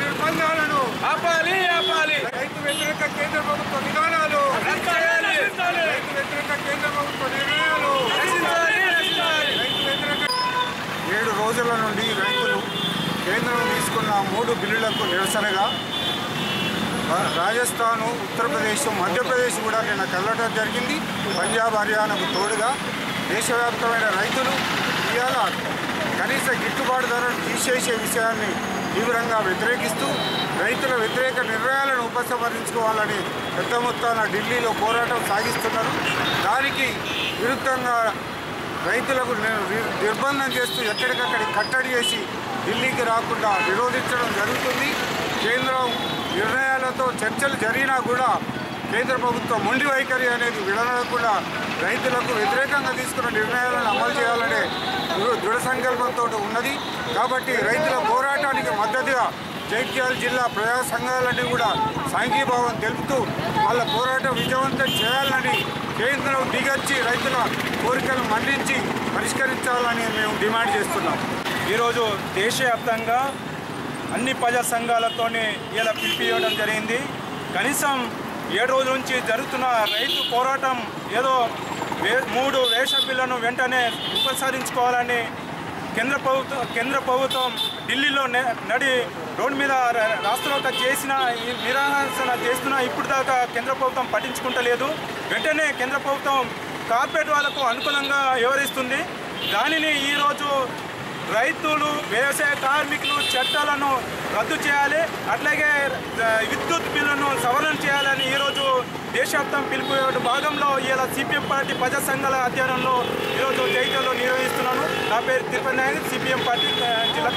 నిర్బంధాలను ఆపాలి ఆపాలి. రైతు వ్యతిరేక కేంద్ర ప్రభుత్వ విధానాలు. రైతు వ్యతిరేక కేంద్ర ప్రభుత్వ నిర్ణయాలు రైతు వ్యతిరేక ఏడు రోజుల నుండి రైతులు కేంద్రం తీసుకున్న మూడు బిల్లులకు నిరసనగా రాజస్థాన్ ఉత్తరప్రదేశ్ మధ్యప్రదేశ్ కూడా నిన్న కలవడం జరిగింది. పంజాబ్ హర్యానాకు తోడుగా దేశవ్యాప్తమైన రైతులు ఇవాళ కనీస గిట్టుబాటు ధరను తీసేసే విషయాన్ని తీవ్రంగా వ్యతిరేకిస్తూ రైతుల వ్యతిరేక నిర్ణయాలను ఉపసంహరించుకోవాలని పెద్ద మొత్తాన ఢిల్లీలో పోరాటం సాగిస్తున్నారు. దానికి విరుద్ధంగా రైతులకు నిర్బంధం చేస్తూ ఎక్కడికక్కడి కట్టడి చేసి ఢిల్లీకి రాకుండా నిరోధించడం జరుగుతుంది. కేంద్రం నిర్ణయాలతో చర్చలు జరిగినా కూడా కేంద్ర ప్రభుత్వం మొండి వైఖరి అనేది విడనకుండా రైతులకు వ్యతిరేకంగా తీసుకున్న నిర్ణయాల సంకల్పంతో ఉన్నది. కాబట్టి రైతుల పోరాటానికి మద్దతుగా జైత్యాల జిల్లా ప్రజా సంఘాలన్నీ కూడా సాంఘీభావం తెలుపుతూ వాళ్ళ పోరాటం విజయవంతం చేయాలని కేంద్రం దిగొచ్చి రైతుల కోరికలు మన్నించి పరిష్కరించాలని మేము డిమాండ్ చేస్తున్నాం. ఈరోజు దేశవ్యాప్తంగా అన్ని ప్రజా సంఘాలతోనే ఇలా పిలిపియడం జరిగింది. కనీసం ఏడు రోజుల నుంచి జరుగుతున్న రైతు పోరాటం ఏదో వే మూడు వేష బిల్లను వెంటనే ఉపసరించుకోవాలని కేంద్ర ప్రభుత్వం కేంద్ర ప్రభుత్వం ఢిల్లీలో నడి రోడ్డు మీద రాష్ట్రంలో చేసిన ఈ నిరాశన చేస్తున్న ఇప్పుడు దాకా కేంద్ర ప్రభుత్వం పట్టించుకుంటలేదు. వెంటనే కేంద్ర ప్రభుత్వం కార్పొరేట్ వాళ్ళకు అనుకూలంగా వ్యవహరిస్తుంది దానిని ఈరోజు రైతులు వ్యవసాయ కార్మికులు చట్టాలను రద్దు చేయాలి. అట్లాగే విద్యుత్ బిల్లును సవరణ చేయాలని ఈరోజు దేశవ్యాప్తం పిలుపు భాగంలో ఇలా సిపిఎం పార్టీ ప్రజా సంఘాల అధ్యయనంలో ఈరోజు జైత్యంలో నిర్వహిస్తున్నాను. నా పేరు తిరుపతి నాయని సిపిఎం పార్టీ జిల్లా